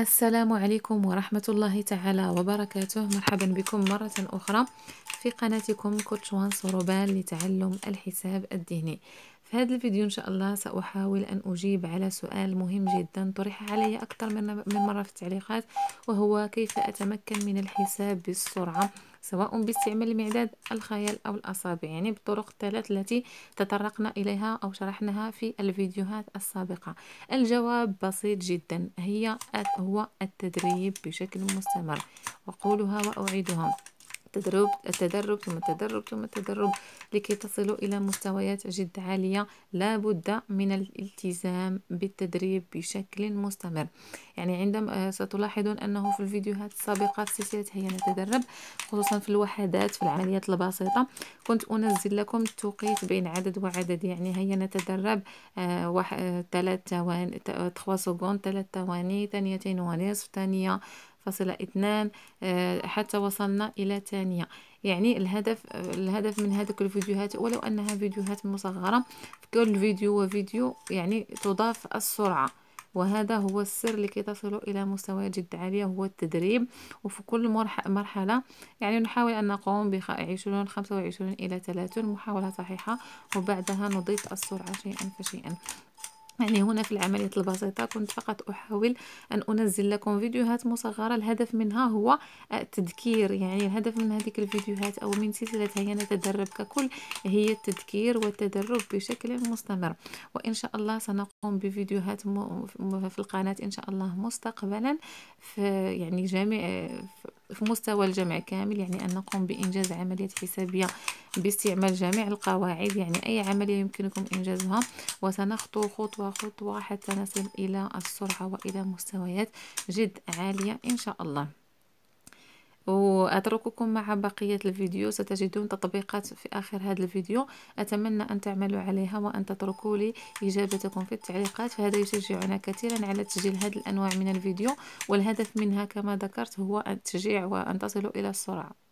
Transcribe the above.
السلام عليكم ورحمة الله تعالى وبركاته. مرحبا بكم مرة أخرى في قناتكم كوتش وان صروبان لتعلم الحساب الذهني. في هذا الفيديو إن شاء الله سأحاول أن أجيب على سؤال مهم جدا طرح علي أكثر من مرة في التعليقات وهو كيف أتمكن من الحساب بالسرعة سواء باستعمال المعداد الخيال أو الأصابع يعني بالطرق الثلاث التي تطرقنا إليها أو شرحناها في الفيديوهات السابقة. الجواب بسيط جدا هي هو التدريب بشكل مستمر. وأقولها وأعيدها. التدرب التدرب ثم التدرب ثم التدرب لكي تصلوا إلى مستويات جد عالية لا بد من الالتزام بالتدريب بشكل مستمر. يعني عندما آه، ستلاحظون أنه في الفيديوهات السابقة في سلسلة هيا نتدرب خصوصا في الوحدات في العمليات البسيطة كنت أنزل لكم التوقيت بين عدد وعدد. يعني هيا نتدرب آه، آه، ثلاث ثواني 3 سكوند ثلاث ثواني ثانيتين ونصف ثانية فاصلة اثنان آه، حتى وصلنا إلى ثانية. يعني الهدف الهدف من هذه الفيديوهات ولو أنها فيديوهات مصغرة في كل فيديو وفيديو يعني تضاف السرعة. وهذا هو السر لكي تصلوا إلى مستوى جد عالية هو التدريب. وفي كل مرحلة يعني نحاول أن نقوم بعشرون خمسة وعشرون إلى ثلاثون محاولة صحيحة. وبعدها نضيف السرعة شيئا فشيئا. يعني هنا في العملية البسيطة كنت فقط أحاول أن أنزل لكم فيديوهات مصغرة. الهدف منها هو التذكير يعني الهدف من هذه الفيديوهات أو من سلسلة هيا نتدرب ككل هي التذكير والتدرب بشكل مستمر. وإن شاء الله سنقوم بفيديوهات في القناة إن شاء الله مستقبلا. في يعني جميع في مستوى الجمع كامل يعني أن نقوم بإنجاز عملية حسابية باستعمال جميع القواعد يعني أي عملية يمكنكم إنجازها. وسنخطو خطوة خطوة حتى نصل إلى السرعة وإلى مستويات جد عالية إن شاء الله. وأترككم مع بقية الفيديو. ستجدون تطبيقات في آخر هذا الفيديو. أتمنى أن تعملوا عليها وأن تتركوا لي إجابتكم في التعليقات. فهذا يشجعنا كثيرا على تسجيل هذه الأنواع من الفيديو والهدف منها كما ذكرت هو التشجيع وأن تصلوا إلى السرعة